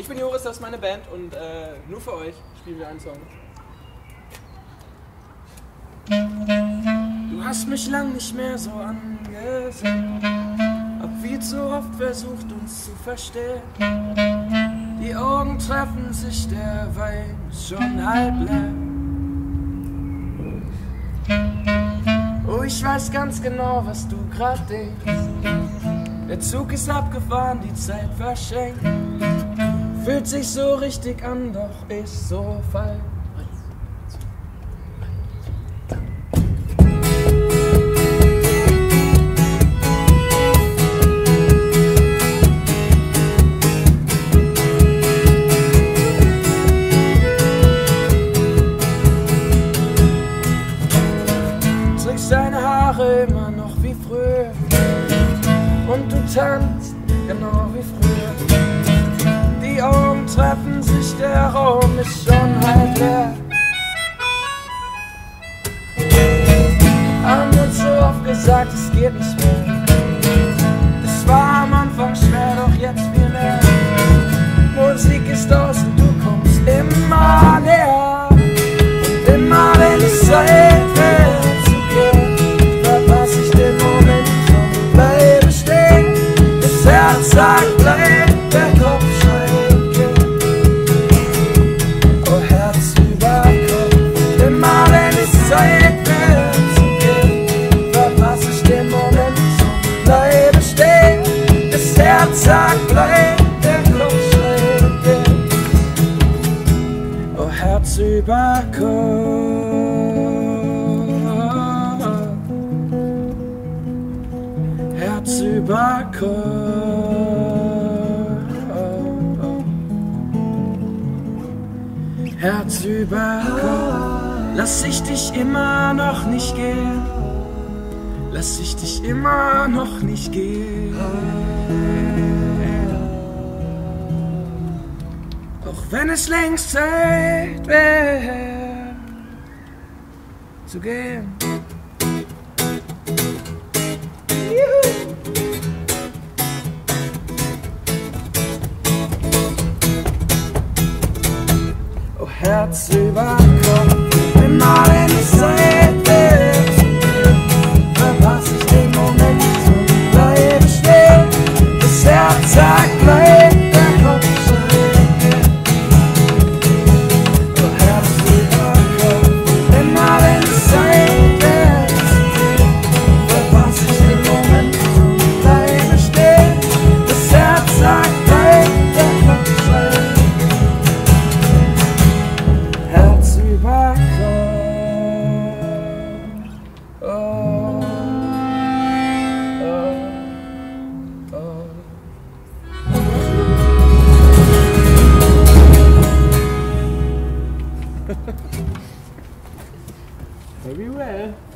Ich bin Joris, das ist meine Band und äh, nur für euch spielen wir einen Song. Du hast mich lang nicht mehr so angesehen. Hab viel zu oft versucht, uns zu verstehen. Die Augen treffen sich, der ist schon halb leer. Oh, ich weiß ganz genau, was du grad denkst. Der Zug ist abgefahren, die Zeit verschenkt. Fühlt sich so richtig an, doch ist so falsch. Trägst deine Haare immer noch wie früher und du tanzt schon halb leer. Haben uns so oft gesagt, es geht nicht mehr. Über Kopf. Herz über. Herz über. Lass ich dich immer noch nicht gehen. Lass ich dich immer noch nicht gehen. Auch wenn es längst Zeit wäre zu gehen. Oh Herz über Kopf, immer wenn es Yeah.